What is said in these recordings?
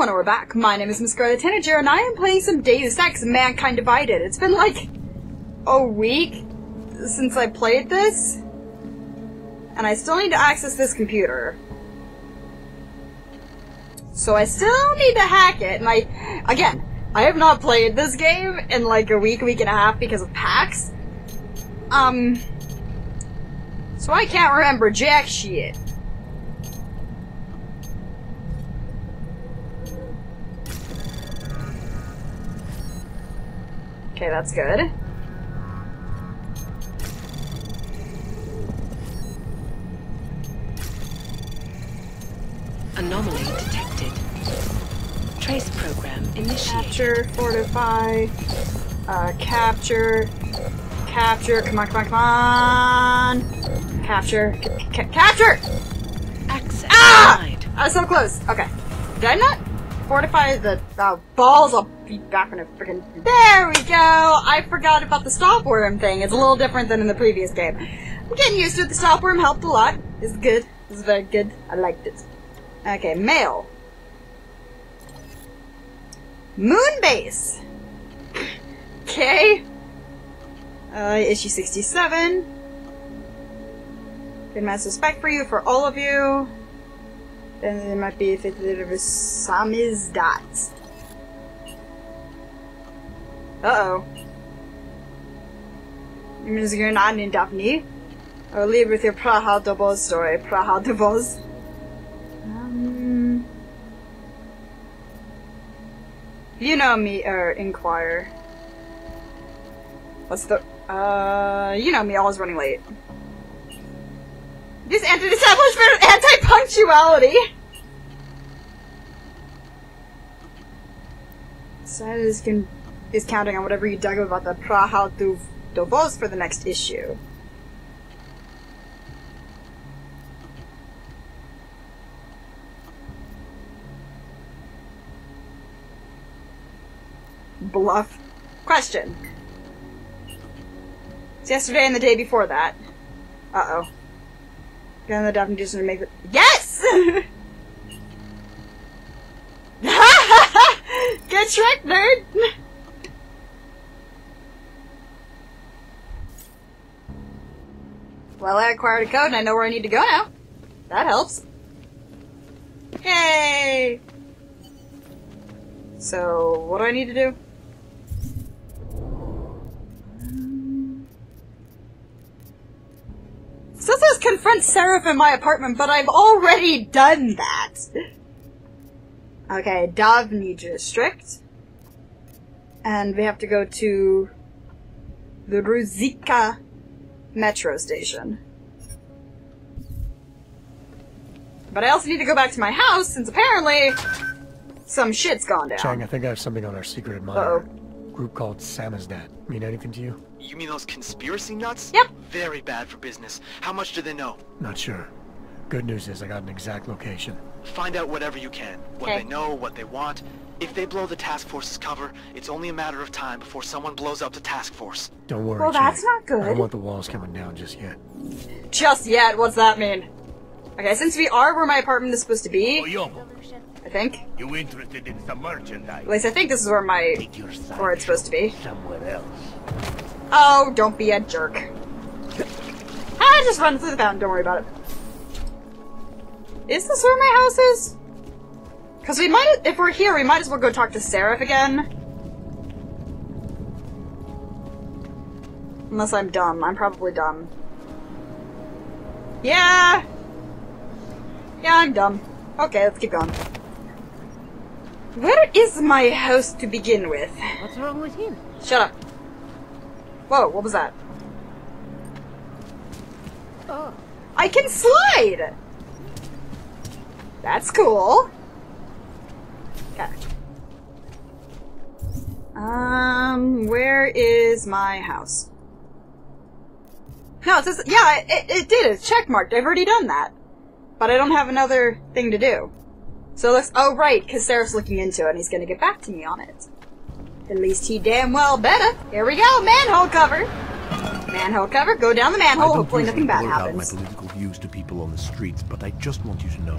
everyone, we're back. My name is Miss Scarlet Tanager, and I am playing some Deus Ex Mankind Divided. It's been like a week since I played this, and I still need to access this computer. So I still need to hack it, and I, again, I have not played this game in like a week, week and a half because of PAX. Um, so I can't remember jack shit. Okay, that's good. Anomaly detected. Trace program initiated. Capture, fortify, uh, capture, capture, come on, come on, come on! Capture, ca- ca- capture! Access Ah! I was so close. Okay. Did I not fortify the uh, balls? I'll be back in a freaking. There we go! I forgot about the stopworm thing. It's a little different than in the previous game. I'm getting used to it. The stopworm helped a lot. It's good. It's very good. I liked it. Okay, mail. Moonbase! Okay. Uh, issue 67. Good mass respect for you, for all of you. Then there might be a bit of a samizdat. Uh-oh. Means you're not in Daphne. I'll leave with your Praha Dovoz story. Praha Dovoz. Um... You know me, er, Inquire. What's the... Uh, you know me, always running late. This anti-establishment anti-punctuality! Sad is, con- is counting on whatever you dug up about the Praha du Dovos for the next issue. Bluff. Question. It's yesterday and the day before that. Uh-oh. Gonna the Daphne gonna make it. Yes! Get tricked, nerd! Well, I acquired a code and I know where I need to go now. That helps. Yay! So, what do I need to do? Still says confront Seraph in my apartment, but I've already done that. Okay, Dvali District. And we have to go to the Ruzicka metro station. But I also need to go back to my house since apparently some shit's gone down. Chang, I think I have something on our secret admirer. Uh-oh. Group called Samizdat. Mean anything to you? You mean those conspiracy nuts? Yep. Very bad for business. How much do they know? Not sure. Good news is I got an exact location. Find out whatever you can. What Okay. they know, what they want. If they blow the task force's cover, it's only a matter of time before someone blows up the task force. Don't worry, Well, Chang. that's not good. I don't want the walls coming down just yet. Just yet, what's that mean? Okay, since we are where my apartment is supposed to be, oh, Oyomo, I think. you interested in some merchandise? At least I think this is where my Take your side where it's supposed to be. somewhere else. Oh, don't be a jerk. I ah, just run through the fountain, don't worry about it. Is this where my house is? Cause we might, if we're here, we might as well go talk to Seraph again. Unless I'm dumb. I'm probably dumb. Yeah! Yeah, I'm dumb. Okay, let's keep going. Where is my house to begin with? What's wrong with him? Shut up. Whoa, what was that? Oh, I can slide! That's cool. Okay. Um, where is my house? No, it says, yeah, it, it did. It's checkmarked. I've already done that. But I don't have another thing to do. So let's, oh right, because Sarah's looking into it and he's gonna get back to me on it. At least he damn well better. Here we go, manhole cover. Manhole cover, go down the manhole, hopefully nothing bad blurt out happens. my political views to people on the streets, but I just want you to know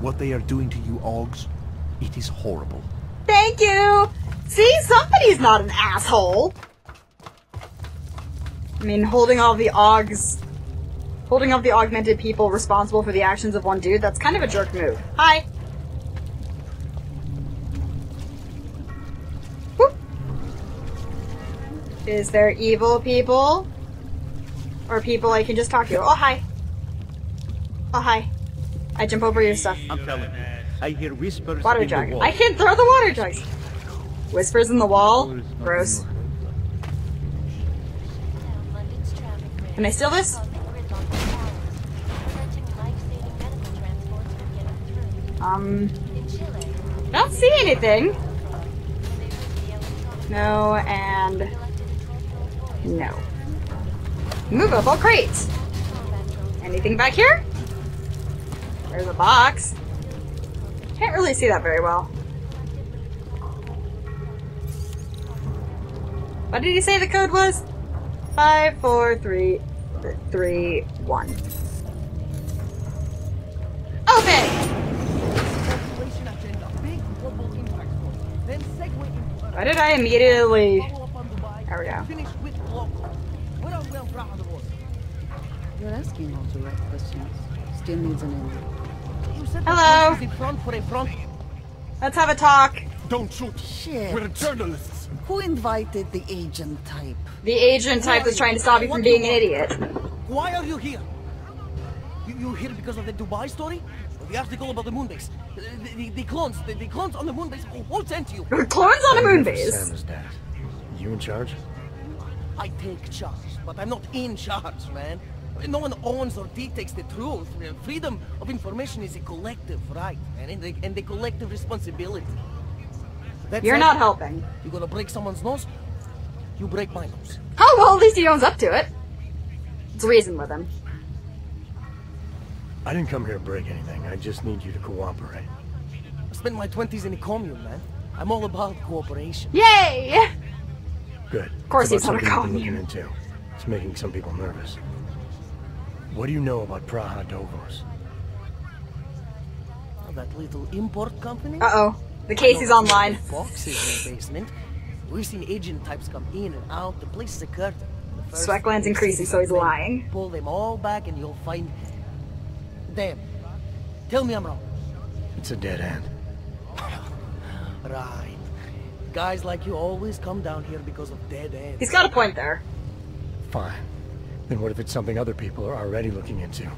what they are doing to you Augs. It is horrible. Thank you! See, somebody's not an asshole! I mean, holding all the augs... Holding all the augmented people responsible for the actions of one dude, that's kind of a jerk move. Hi! Whoop. Is there evil people? Or people I can just talk to? Oh, hi! Oh, hi. I jump over your stuff. I'm telling you. I hear whispers Water in jug. the wall. I can't throw the water jugs. Whispers in the wall. Gross. Can I steal this? Um, I don't see anything. No, and no. Movable crates. Anything back here? There's a box. Can't really see that very well. What did he say the code was? Five, four, three, th- three, one. Open! Why did I immediately? There we go. You're asking all the right questions. Still needs an end. You said Hello. the police is in front for a front. Let's have a talk. Don't shoot. Shit. We're journalists. Who invited the agent type? The agent type that's trying to stop you from being an idiot. Why are you here? You, you here because of the Dubai story? Or the article about the moon base? The, the, the clones, the, the clones on the moon base. Who- Who sent you? The Clones on the moon Sam is dead. You in charge? I take charge, but I'm not in charge, man. No one owns or dictates the truth. Freedom of information is a collective right, man, and, the, and the collective responsibility. That's You're it. not helping. You gonna break someone's nose? You break my nose. Oh well, at least he owns up to it. Let's reason with him. I didn't come here to break anything. I just need you to cooperate. I spent my 20s in a commune, man. I'm all about cooperation. Yay! Good. Of course It's he's about not a something you've been commune. looking into. It's making some people nervous. What do you know about Praha Dovoz? Oh, that little import company? Uh oh. The case is online. Boxes in the basement. We've seen agent types come in and out. The place is a curtain. The first Sweat glands increasing, so he's lying. Pull them all back and you'll find them. Tell me I'm wrong. It's a dead end. Right. Guys like you always come down here because of dead ends. He's got a point there. Fine. Then what if it's something other people are already looking into?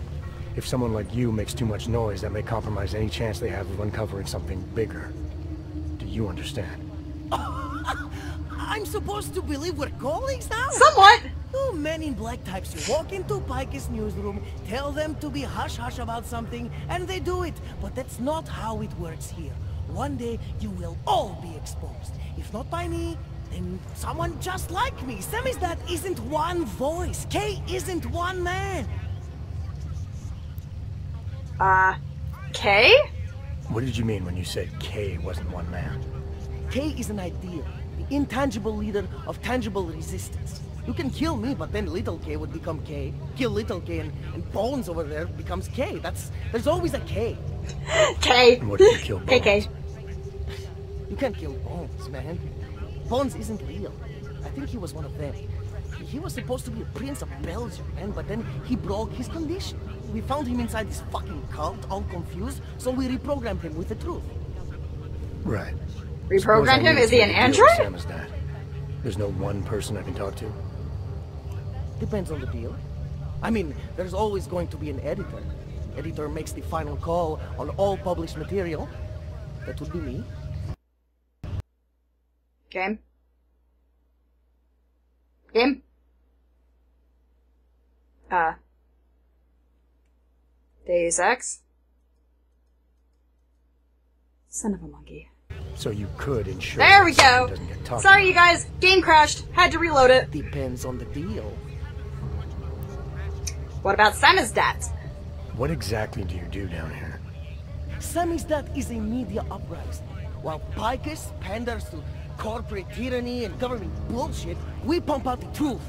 If someone like you makes too much noise, that may compromise any chance they have of uncovering something bigger. Do you understand? I'm supposed to believe we're colleagues now? Somewhat. You men in black types, you walk into Picus newsroom, tell them to be hush-hush about something, and they do it. But that's not how it works here. One day, you will all be exposed. If not by me, then someone just like me. Samizdat isn't one voice. K isn't one man. Uh, K? What did you mean when you said K wasn't one man? K is an idea, the intangible leader of tangible resistance. You can kill me, but then little K would become K. Kill little K and, and Bones over there becomes K. That's there's always a K. K. And what did you kill Bones? KK. You can't kill Bones, man. Bones isn't real. I think he was one of them. He was supposed to be a prince of Belgium, man, but then he broke his condition. We found him inside this fucking cult, all confused, so we reprogrammed him with the truth. Right. Reprogrammed him? Is he an android? Samizdat. There's no one person I can talk to. Depends on the deal. I mean, there's always going to be an editor. Editor makes the final call on all published material. That would be me. Game. Game. Uh. Deus Ex. Son of a monkey. So you could ensure There we go. doesn't get talked Sorry, you guys. Game crashed. Had to reload it. Depends on the deal. What about Samizdat? What exactly do you do down here? Samizdat is a media uprising. While Picus panders to corporate tyranny and government bullshit, we pump out the truth.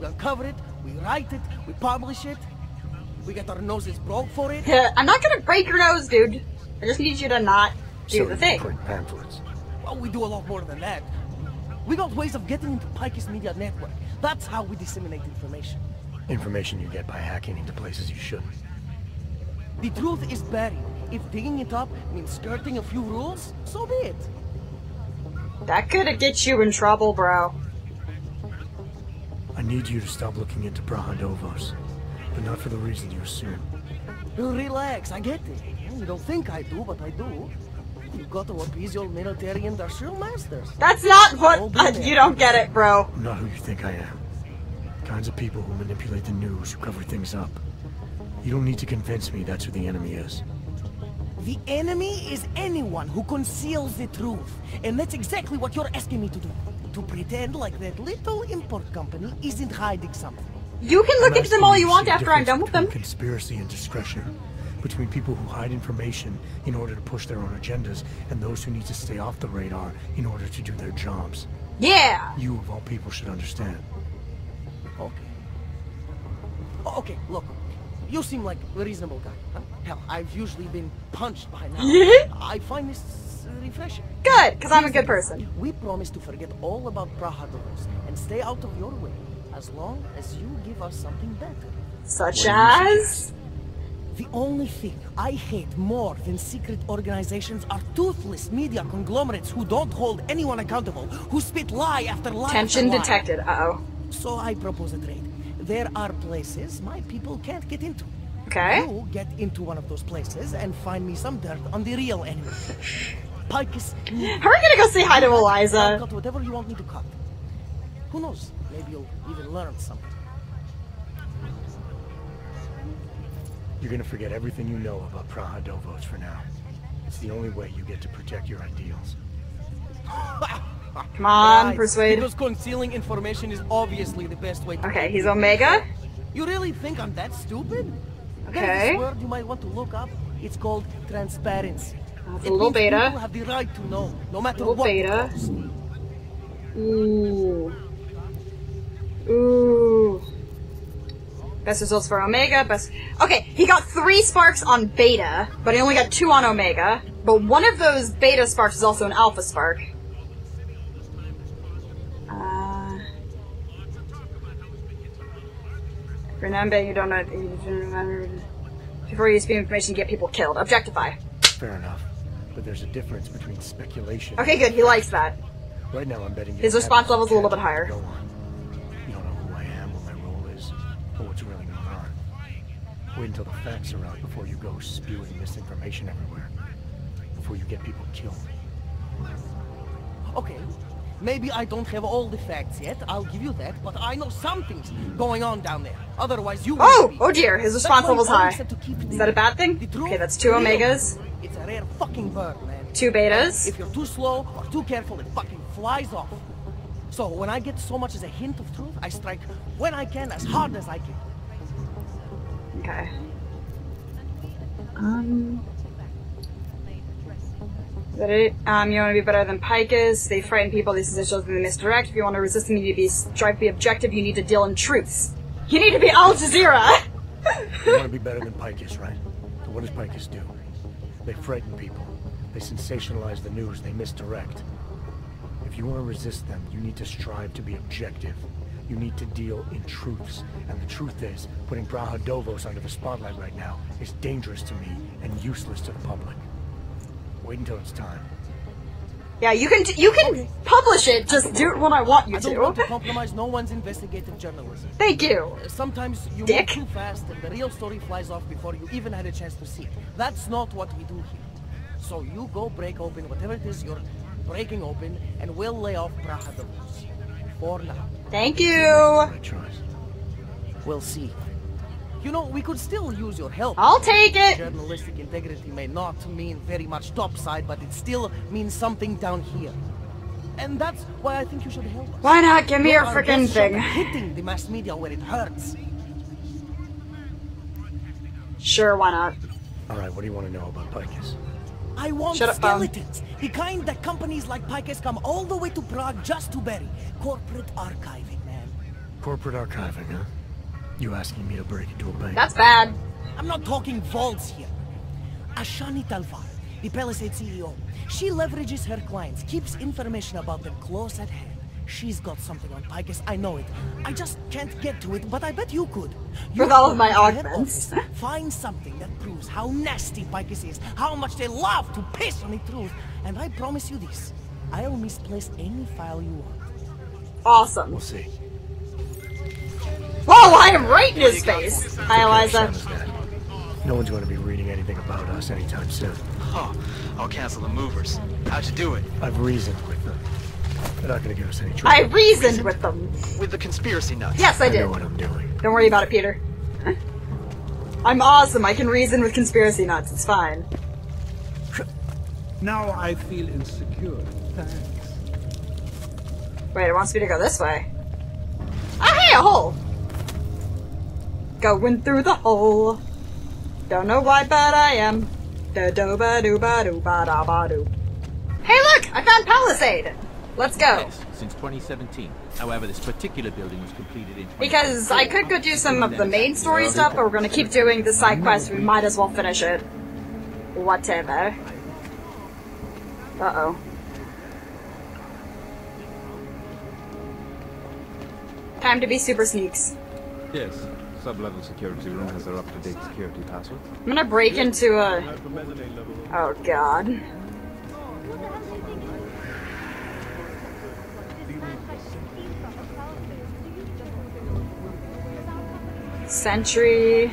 We uncover it, we write it, we publish it. We get our noses broke for it. I'm not gonna break your nose, dude. I just need you to not do so the you thing. print pamphlets. Well, we do a lot more than that. We got ways of getting into Picus Media Network. That's how we disseminate information. Information you get by hacking into places you shouldn't. The truth is buried. If digging it up means skirting a few rules, so be it. That could have get you in trouble, bro. I need you to stop looking into Praha Dovoz, but not for the reason you assume. Relax, I get it. You don't think I do, but I do. You got to appease your military industrial masters. That's not what. Uh, you don't get it, bro. I'm not who you think I am. Kinds of people who manipulate the news, who cover things up. You don't need to convince me that's who the enemy is. The enemy is anyone who conceals the truth. And that's exactly what you're asking me to do. To pretend like that little import company isn't hiding something. You can look I'm into them all you want after I'm done with them. Conspiracy and discretion. Between people who hide information in order to push their own agendas, and those who need to stay off the radar in order to do their jobs. Yeah. You, of all people, should understand. Okay. Okay, look. You seem like a reasonable guy. Huh? Hell, I've usually been punched by now. I find this refreshing. Good, because I'm a good person. We promise to forget all about Praha Dovoz and stay out of your way as long as you give us something better. Such What as. The only thing I hate more than secret organizations are toothless media conglomerates who don't hold anyone accountable, who spit lie after lie Tension after detected. Uh oh. So I propose a trade. There are places my people can't get into. Okay. You get into one of those places and find me some dirt on the real enemy. Picus. Are we gonna go say hi to I'll Eliza? cut whatever you want me to cut. Who knows? Maybe you'll even learn something. You're gonna forget everything you know about Praha Dovoz for now. It's the only way you get to protect your ideals. Come on, Right, persuade. Because concealing information is obviously the best way to Okay, he's. Omega. You really think I'm that stupid? Okay. this word you might want to look up. It's called transparency. That's a It little beta. People have the right to know, no matter Little what. beta. Ooh. Ooh. Best results for Omega. Best. Okay, he got three sparks on Beta, but he only got two on Omega. But one of those Beta sparks is also an Alpha spark. Remember, you don't know. You don't remember. Before you spew information, you get people killed. Objectify. Fair enough. But there's a difference between speculation. Okay, good. He likes that. Right now, I'm betting His response no level's a little bit higher. Go on. You don't know who I am, what my role is, or what's really going on. Wait until the facts are out before you go spewing misinformation everywhere. Before you get people killed. Okay, maybe I don't have all the facts yet. I'll give you that, but I know something's going on down there. Otherwise, you. Oh! Oh dear, his response level's high. set to keep Is that a bad thing? Okay, that's two. Omegas. It's a rare fucking bird, man. Two betas. If you're too slow or too careful, it fucking flies off. So when I get so much as a hint of truth, I strike when I can, as hard as I can. Okay. Um. That it? Um, you want to be better than Picus. They frighten people. These decisions they misdirect. If you want to resist them, you need to be strive to be objective. You need to deal in truths. You need to be Al Jazeera. You want to be better than Picus, right? So what does Picus do? They frighten people. They sensationalize the news. They misdirect. If you want to resist them, you need to strive to be objective. You need to deal in truths. And the truth is, putting Praha Dovoz under the spotlight right now is dangerous to me and useless to the public. Wait until it's time. yeah, you can you can publish it. Just do it when I want you I don't want to to. compromise no one's investigative journalism. Thank you. Sometimes you Dick. move too fast and the real story flies off before you even had a chance to see it. That's not what we do here. So you go break open whatever it is you're breaking open and we'll lay off Praha Dovoz. For now. Thank you. We'll see. You know, we could still use your help. I'll take it. Journalistic integrity may not mean very much topside, but it still means something down here. And that's why I think you should help us. Why not? Give me your our freaking thing. Hitting the mass media where it hurts. Sure, why not? All right, what do you want to know about Picus? I want Shut up, Phone. skeletons. The kind that companies like Picus come all the way to Prague just to bury. Corporate archiving, man. Corporate archiving, huh? You asking me to break into a bank? That's bad. I'm not talking vaults here. Ashani Talwar, the Palisade CEO. She leverages her clients, keeps information about them close at hand. She's got something on Picus, I know it. I just can't get to it, but I bet you could. You With all of my go to head augments. office, Find something that proves how nasty Picus is, how much they love to piss on the truth, and I promise you this. I'll misplace any file you want. Awesome. We'll see. Whoa, I am right in his face. Hi, Eliza. Sam is dead. No one's going to be reading anything about us anytime soon. Huh. I'll cancel the movers. How'd you do it? I've reasoned with them. They're not going to give us any trouble. I reasoned with them. With the conspiracy nuts. Yes, I I did. know what I'm doing. Don't worry about it, Peter. I'm awesome. I can reason with conspiracy nuts. It's fine. Now I feel insecure. Thanks. Wait, it wants me to go this way. Ah, hey, a hole! Going through the hole. Don't know why, but I am. Da do ba do ba do ba da ba do. Hey, look! I found Palisade! Let's go. Yes, since 2017. However, this particular building was completed in Because I could go do some of the main story stuff, but we're gonna keep doing the side quest. We might as well finish it. Whatever. Uh oh. Time to be super sneaks. Yes. Sub-level security room has their up-to-date security password. I'm gonna break into a. Oh god. Sentry.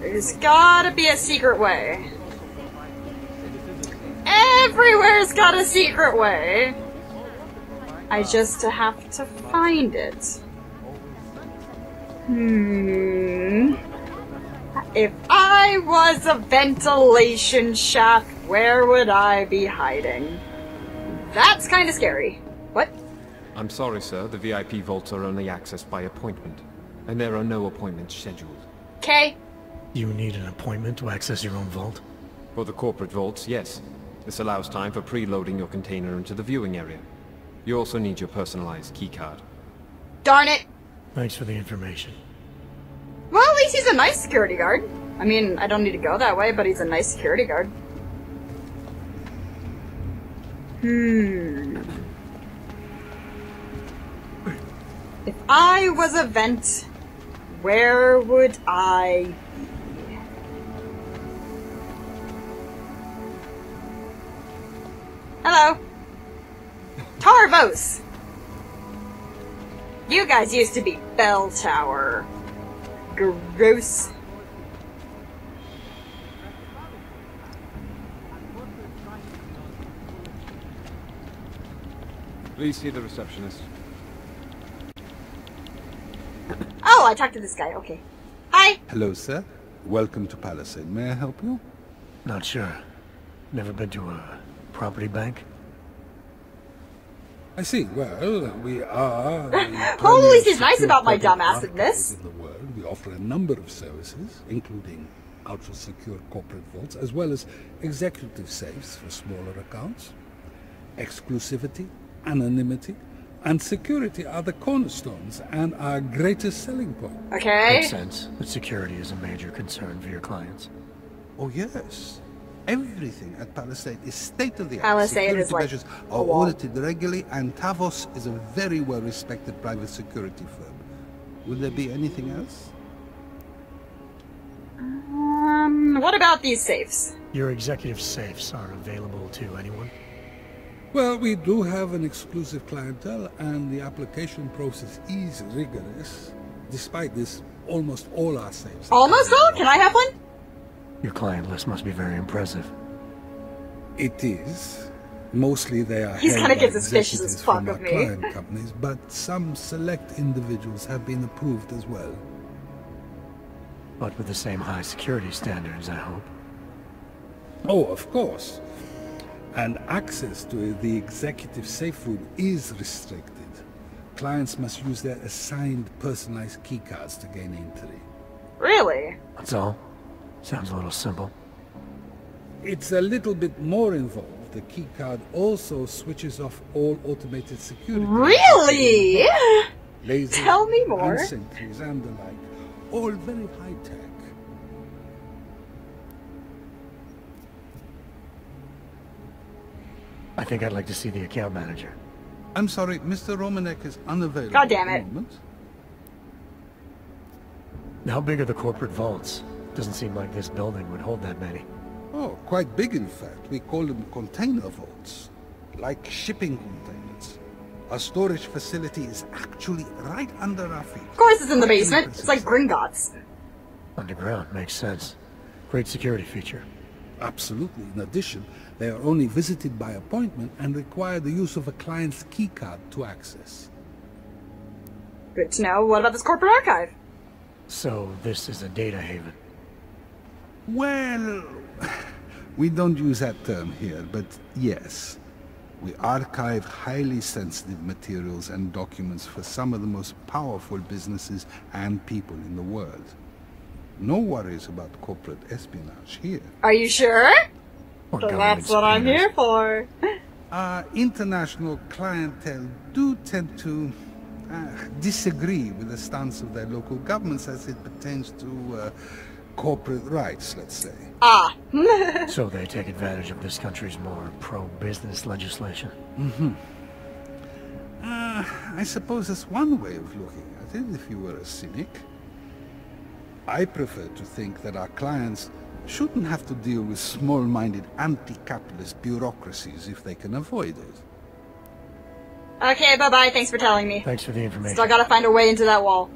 There's gotta be a secret way. Everywhere's got a secret way. I just have to find it. Hmm. If I was a ventilation shaft, where would I be hiding? That's kind of scary. What? I'm sorry, sir. The VIP vaults are only accessed by appointment. And there are no appointments scheduled. Okay. You need an appointment to access your own vault? For the corporate vaults, yes. This allows time for preloading your container into the viewing area. You also need your personalized keycard. Darn it. Thanks for the information. Well, at least he's a nice security guard. I mean, I don't need to go that way, but he's a nice security guard. Hmm. If I was a vent, where would I be? Hello. Tarvos! You guys used to be Bell Tower. Gross. Please see the receptionist. Oh, I talked to this guy. Okay. Hi. Hello, sir. Welcome to Palisade. May I help you? Not sure. Never been to a property bank? I see. Well, we are. the Well, at least he's nice about my corporate dumbassedness. In the world, we offer a number of services, including ultra-secure corporate vaults, as well as executive safes for smaller accounts. Exclusivity, anonymity, and security are the cornerstones and our greatest selling point. Okay. Makes sense that security is a major concern for your clients. Oh, yes. Everything at Palisade is state-of-the-art. Palisade security is like measures are wall. audited regularly, and Tarvos is a very well-respected private security firm. Will there be anything else? Um, what about these safes? Your executive safes are available to anyone? Well, we do have an exclusive clientele, and the application process is rigorous. Despite this, almost all our safes. Almost all? Can I have one? Your client list must be very impressive. It is. Mostly they are He's held kinda by gets suspicious as executives fuck from of our me. client companies, but some select individuals have been approved as well. But with the same high security standards, I hope. Oh, of course. And access to the executive safe room is restricted. Clients must use their assigned personalized keycards to gain entry. Really? That's all? Sounds a little simple. It's a little bit more involved. The keycard also switches off all automated security. Really? Lasers Tell me more. And sentries and the like. All very high tech. I think I'd like to see the account manager. I'm sorry, Mr. Romanek is unavailable. God damn it. How big are the corporate vaults? Doesn't seem like this building would hold that many. Oh, quite big in fact. We call them container vaults. Like shipping containers. Our storage facility is actually right under our feet. Of course it's in the basement. It's like Gringotts. Underground, makes sense. Great security feature. Absolutely. In addition, they are only visited by appointment and require the use of a client's keycard to access. Good to know. What about this corporate archive? So, this is a data haven. Well, we don't use that term here, but yes. We archive highly sensitive materials and documents for some of the most powerful businesses and people in the world. No worries about corporate espionage here. Are you sure? Or So government that's what I'm here for. Our international clientele do tend to uh, disagree with the stance of their local governments as it pertains to uh, corporate rights, let's say. Ah. So they take advantage of this country's more pro-business legislation. Mm-hmm. Uh, I suppose that's one way of looking at it, if you were a cynic. I prefer to think that our clients shouldn't have to deal with small-minded anti-capitalist bureaucracies if they can avoid it. okay, bye bye. Thanks for telling me. Thanks for the information. Still gotta find a way into that wall.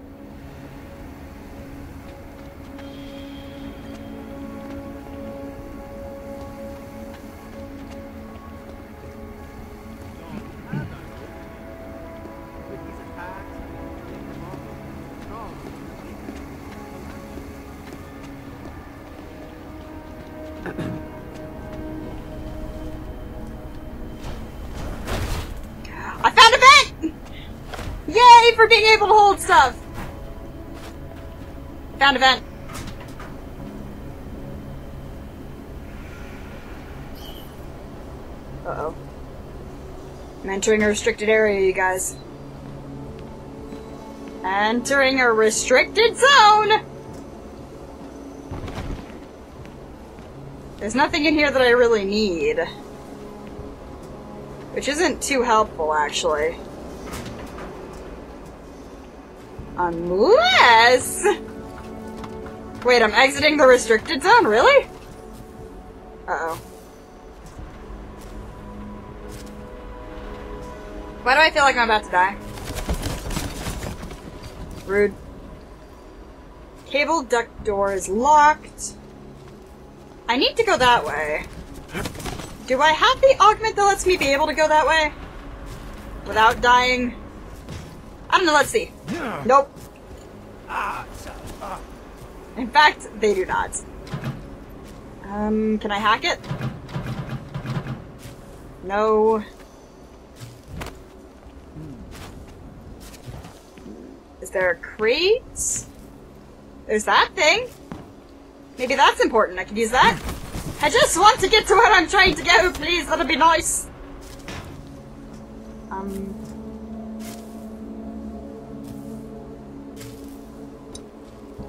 For being able to hold stuff! Found a vent. Uh-oh. I'm entering a restricted area, you guys. Entering a restricted zone! There's nothing in here that I really need. Which isn't too helpful, actually. Unless... Wait, I'm exiting the restricted zone, really? Uh-oh. Why do I feel like I'm about to die? Rude. Cable duct door is locked. I need to go that way. Do I have the augment that lets me be able to go that way? Without dying? I don't know, let's see. Nope. In fact, they do not. Um, can I hack it? No. Is there a crate? There's that thing. Maybe that's important. I could use that. I just want to get to where I'm trying to go, please. That'd be nice. Um.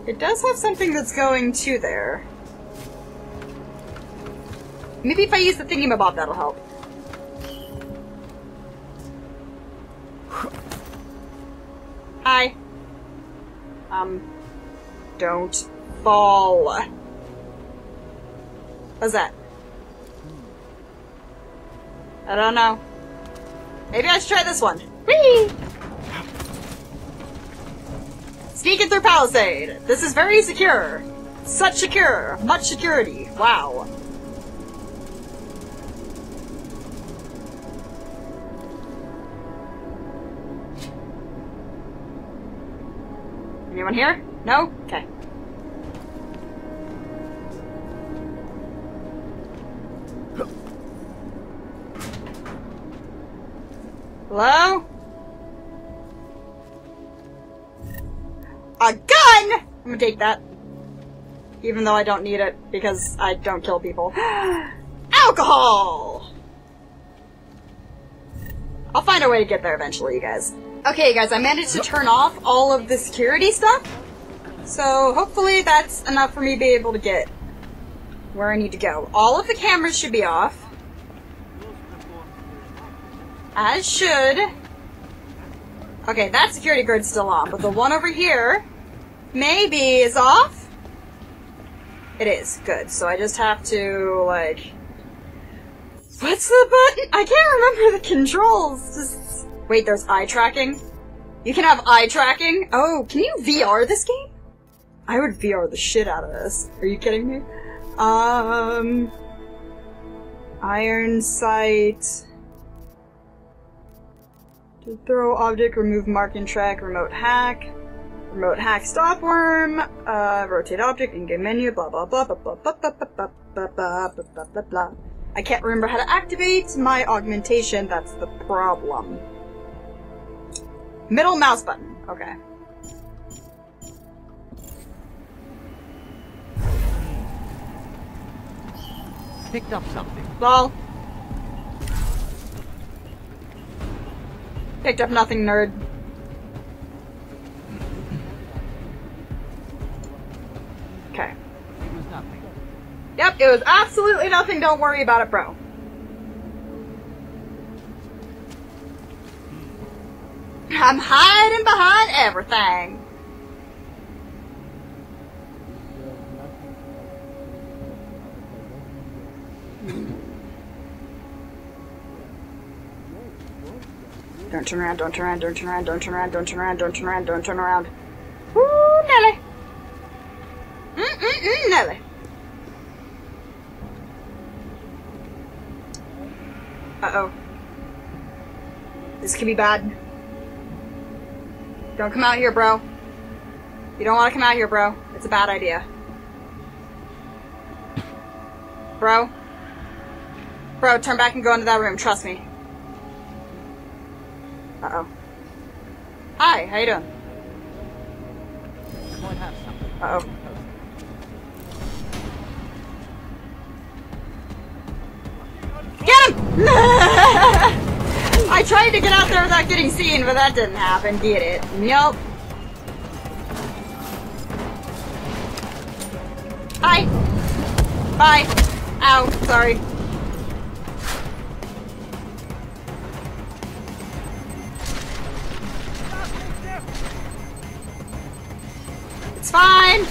It does have something that's going to there. Maybe if I use the thingy-mabob, that'll help. Hi. Um, don't fall. What's that? I don't know. Maybe I should try this one. Whee! Sneaking through Palisade. This is very secure. Such secure. Much security. Wow. Anyone here? No? Okay. Hello? A gun! I'm gonna take that. Even though I don't need it, because I don't kill people. Alcohol! I'll find a way to get there eventually, you guys. Okay, you guys, I managed to turn off all of the security stuff. So hopefully that's enough for me to be able to get where I need to go. All of the cameras should be off. As should. Okay, that security guard's still on, but the one over here maybe is off? It is. Good. So I just have to, like... What's the button? I can't remember the controls. Just... Wait, there's eye tracking? You can have eye tracking? Oh, can you VR this game? I would VR the shit out of this. Are you kidding me? Um... Iron sight... To throw object, remove mark and track, remote hack, remote hack stop worm, uh, rotate object, in-game menu, blah blah blah blah blah blah blah blah blah blah blah blah blah blah. I can't remember how to activate my augmentation, that's the problem. Middle mouse button, okay. Picked up something. Lol. Picked up nothing, nerd. Yep, it was absolutely nothing. Don't worry about it, bro. I'm hiding behind everything. Don't turn around, don't turn around, don't turn around, don't turn around, don't turn around, don't turn around, don't turn around. Woo, Nelly. Mm-mm-mm, Nelly. Uh-oh. This could be bad. Don't come out here, bro. You don't want to come out here, bro. It's a bad idea. Bro? Bro, turn back and go into that room. Trust me. Uh-oh. Hi, how you doing? Might have something. Uh-oh. I tried to get out there without getting seen, but that didn't happen, did it? Nope. Hi. Bye. Ow, sorry. It's fine.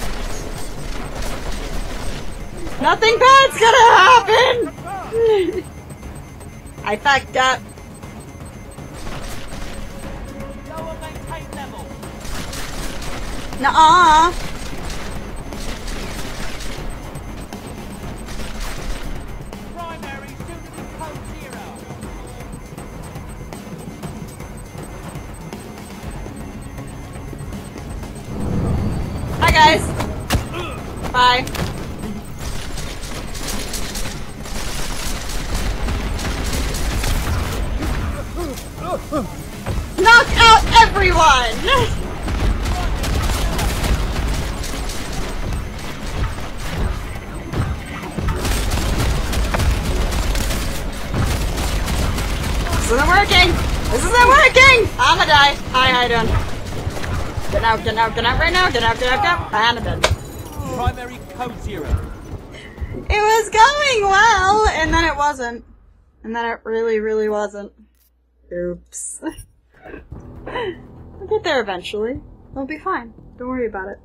Nothing bad's gonna happen. I fucked up. Go level. Nuh-uh. Knock out everyone! This isn't working! This isn't working! I'ma die. Hi, how you doing? Get out, get out, get out right now, get out, get out, get out. I'm dead. Primary code zero. It was going well, and then it wasn't. And then it really, really wasn't. Oops. I'll get there eventually. It'll be fine. Don't worry about it.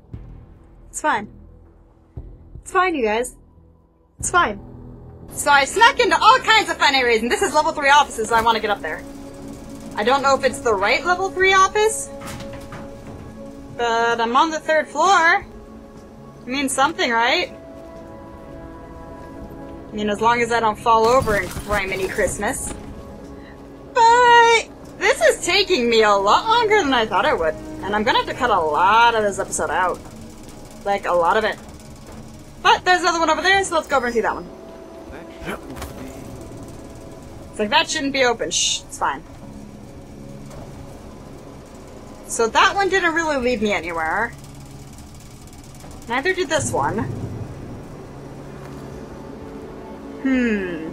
It's fine. It's fine, you guys. It's fine. So I snuck into all kinds of fun areas, and this is level 3 offices, so I want to get up there. I don't know if it's the right level 3 office, but I'm on the third floor. It means something, right? I mean, as long as I don't fall over and cry criminy Christmas. But this is taking me a lot longer than I thought it would. And I'm gonna have to cut a lot of this episode out. Like, a lot of it. But there's another one over there, so let's go over and see that one. It's like, that shouldn't be open. Shh, it's fine. So that one didn't really lead me anywhere. Neither did this one. Hmm.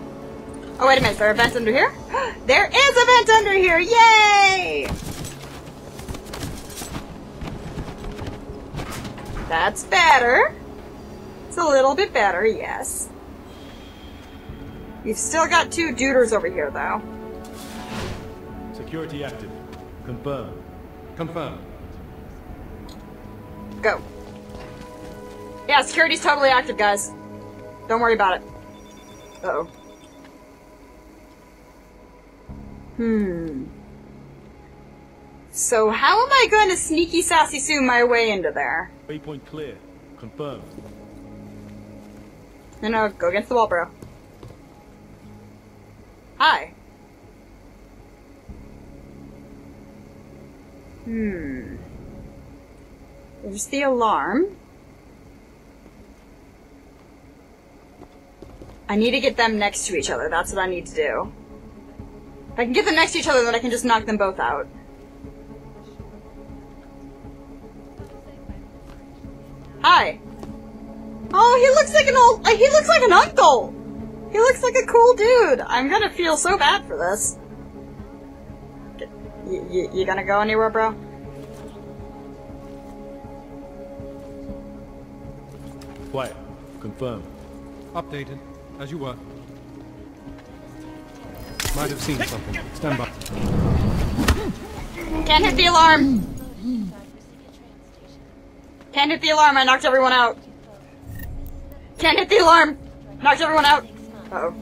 Oh, wait a minute. Is there a vent under here? there is a vent under here! Yay! That's better. It's a little bit better, yes. You've still got two duders over here, though. Security active. Confirm. Confirm. Go. Yeah, security's totally active, guys. Don't worry about it. Uh oh. Hmm. So how am I going to sneaky sassy sue my way into there? Waypoint clear. Confirm. No, no, go against the wall, bro. Hi. Hmm. There's the alarm. I need to get them next to each other. That's what I need to do. If I can get them next to each other, then I can just knock them both out. Hi. Oh, he looks like an old. uh, He looks like an uncle. He looks like a cool dude. I'm gonna feel so bad for this. You, you, you gonna go anywhere, bro? Quiet. Confirm. Updated, as you were. Might have seen something. Stand by. Can't hit the alarm. Can't hit the alarm. I knocked everyone out. Can't hit the alarm. Knocked everyone out. Uh oh.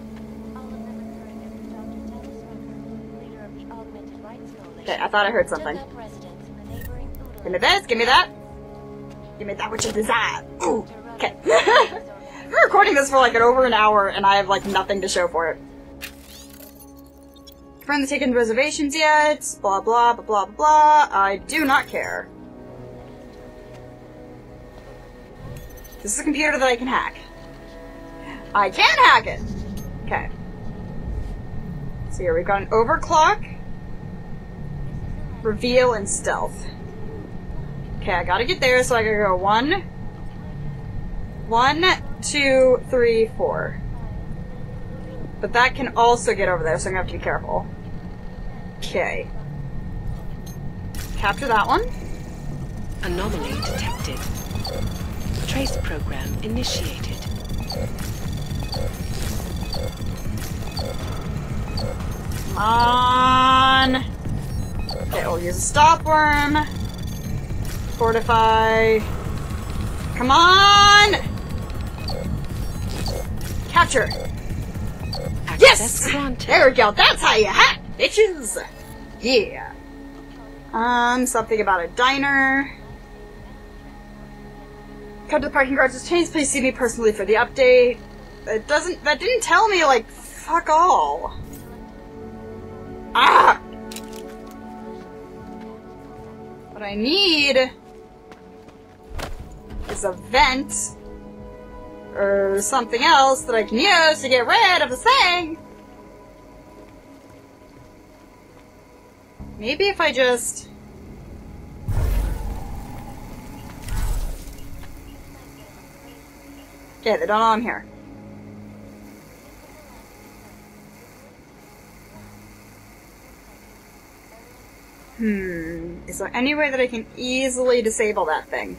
Okay, I thought I heard something. Give me this. Give me that. Give me that which you desire. Ooh. Okay. We're recording this for like an over an hour, and I have like nothing to show for it. The taken reservations yet? Blah blah blah blah blah. I do not care. This is a computer that I can hack. I can hack it! Okay. So here we've got an overclock, reveal, and stealth. Okay, I gotta get there, so I gotta go one, one, two, three, four. But that can also get over there, so I'm gonna have to be careful. Okay. Capture that one. Anomaly detected. Trace program initiated. Come on. Okay, we'll use a stop worm. Fortify. Come on! Capture. Yes! There we go. That's how you hack, bitches. Yeah. Um, something about a diner. Come to the parking garage's change. Please see me personally for the update. It doesn't. That didn't tell me like fuck all. Ah. What I need is a vent or something else that I can use to get rid of the thing. Maybe if I just. Okay, they don't know I'm here. Hmm. Is there any way that I can easily disable that thing?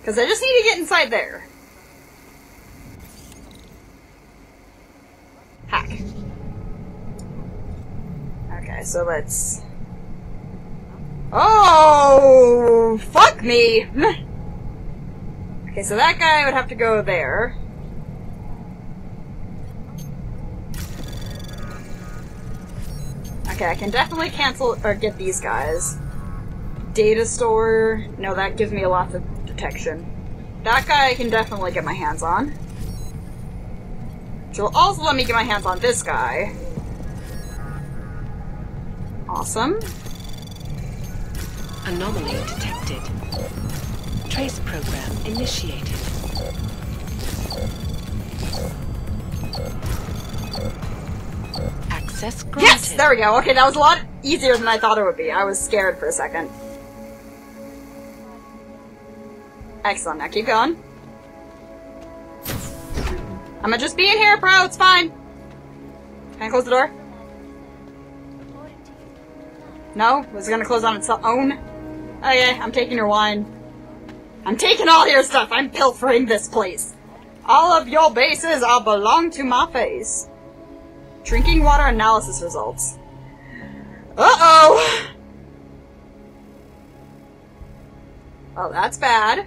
Because I just need to get inside there. So let's... Oh! Fuck me! okay, so that guy would have to go there. Okay, I can definitely cancel or get these guys. Data store. No, that gives me a lot of detection. That guy I can definitely get my hands on. Which will also let me get my hands on this guy. Awesome. Anomaly detected. Trace program initiated. Access granted. Yes! There we go. Okay, that was a lot easier than I thought it would be. I was scared for a second. Excellent. Now keep going. I'm gonna just be in here, bro. It's fine. Can I close the door? No? Was it gonna close on its own? Oh, okay, I'm taking your wine. I'm taking all your stuff. I'm pilfering this place. All of your bases all belong to my face. Drinking water analysis results. Uh-oh! Oh, that's bad.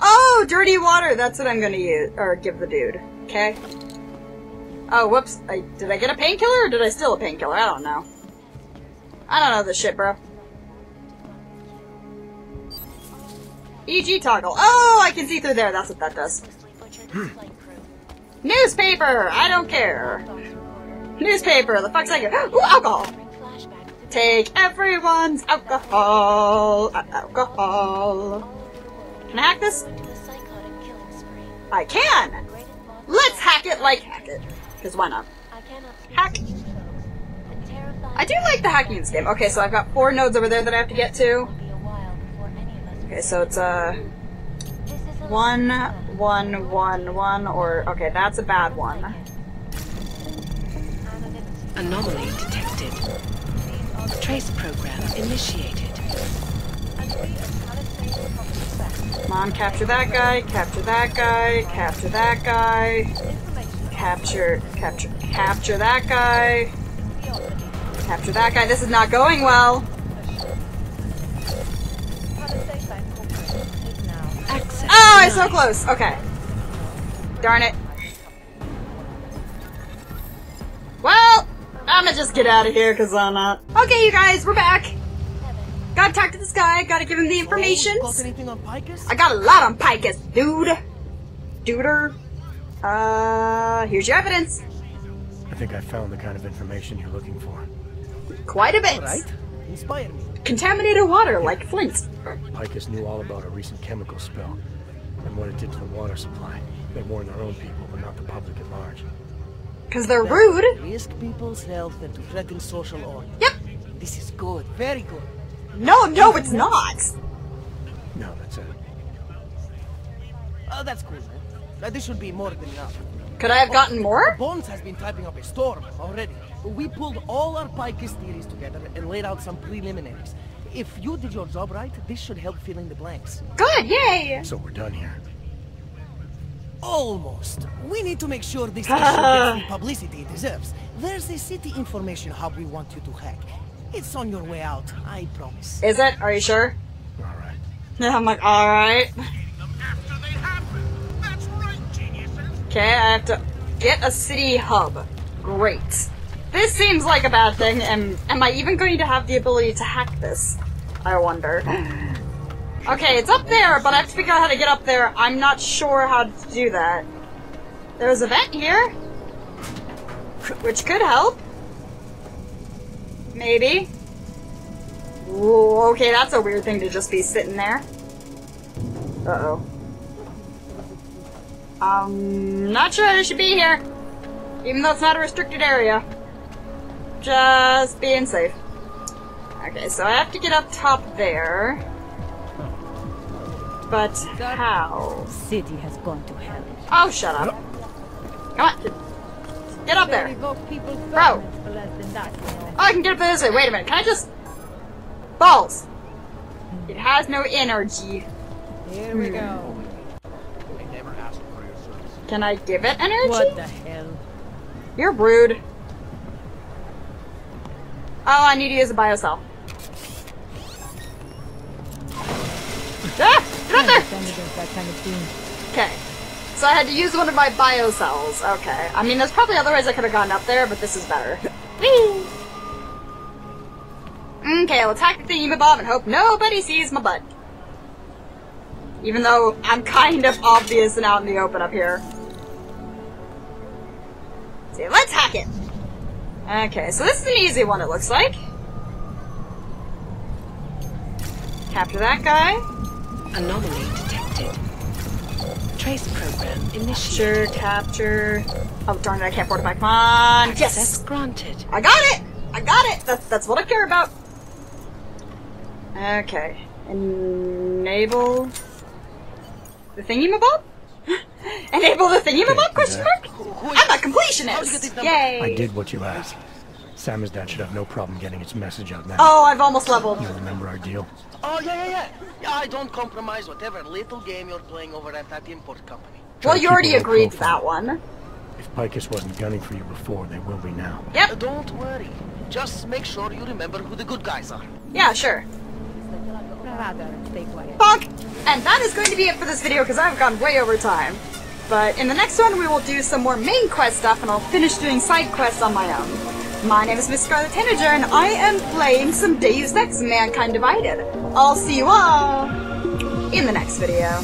Oh, dirty water! That's what I'm gonna use, or give the dude. Okay? Oh, whoops. I, did I get a painkiller or did I steal a painkiller? I don't know. I don't know this shit, bro. EG toggle. Oh, I can see through there. That's what that does. Newspaper! I don't care. Newspaper, the fuck's I get? Ooh, alcohol! Take everyone's alcohol! Uh, alcohol! Can I hack this? I can! Let's hack it like hack it. Because why not? Hack. I do like the hacking in this game. Okay, so I've got four nodes over there that I have to get to. Okay, so it's uh one, one, one, one, or okay, that's a bad one. Anomaly detected. Trace program initiated. Come on, capture that guy, capture that guy, capture that guy, capture, capture, capture that guy, capture that guy. This is not going well. Access. Oh, I was so close. Okay. Darn it. Well, I'm gonna just get out of here because I'm not. Okay, you guys, we're back. Gotta talk to this guy. Gotta give him the information. Got anything on Picus? I got a lot on Picus, dude. Duder. Uh, here's your evidence. I think I found the kind of information you're looking for. Quite a bit. Alright. Inspire me. Contaminated water, like Flint. Picus knew all about a recent chemical spill and what it did to the water supply. They warned their own people, but not the public at large. Because they're rude. Risk people's health and to threaten social order. Yep. This is good. Very good. No, no, it's not. No, that's it. Oh, that's cool, man. This should be more than enough. Could I have gotten more? Bones has been typing up a storm already. We pulled all our Picus theories together and laid out some preliminaries. If you did your job right, this should help fill in the blanks. Good, yay! So we're done here. Almost. We need to make sure this issue gets the publicity it deserves. There's a city information hub we want you to hack. It's on your way out, I promise. Is it? Are you sure? Alright. Yeah, I'm like, alright. Okay, I have to get a city hub. Great. This seems like a bad thing, and am I even going to have the ability to hack this? I wonder. Okay, it's up there, but I have to figure out how to get up there. I'm not sure how to do that. There's a vent here. Which could help. Maybe. Ooh, okay, that's a weird thing to just be sitting there. Uh-oh. I'm not sure I should be here. Even though it's not a restricted area. Just being safe. Okay, so I have to get up top there. But how? City has gone to hell. Oh, shut up. Come on. Get up there. Bro. Oh, I can get up this way. Wait a minute. Can I just... Balls. It has no energy. Here we go. Can I give it energy? What the hell? You're rude. Oh, I need to use a biocell. Ah! Get up there! That kind of thing. Okay. So I had to use one of my biocells. Okay. I mean, there's probably other ways I could have gotten up there, but this is better. Whee! Okay, let's hack the thingy-mabob and hope nobody sees my butt. Even though I'm kind of obvious and out in the open up here. See, let's hack it! Okay, so this is an easy one, it looks like. Capture that guy. Anomaly detected. Trace program Capture, initiated. capture. Oh, darn it, I can't fortify. Come on! Access Yes! granted. I got it! I got it! That's, that's what I care about. Okay. Enable the thingy-mabob? Enable the thingy-mabob? Question mark? I'm a completionist! Yay! I did what you asked. Samizdat should have no problem getting its message out now. Oh, I've almost leveled. You remember our deal? Oh, yeah, yeah, yeah. Yeah, I don't compromise whatever little game you're playing over at that import company. Try Well, you already agreed to that one. If Picus wasn't gunning for you before, they will be now. Yep. Uh, Don't worry. Just make sure you remember who the good guys are. Yeah, sure. Rather, stay quiet. Fuck! And that is going to be it for this video because I've gone way over time. But in the next one, we will do some more main quest stuff and I'll finish doing side quests on my own. My name is Miss Scarlet Tanager and I am playing some Deus Ex Mankind Divided. I'll see you all in the next video.